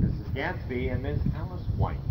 Mrs. Gatsby and Miss Alice White.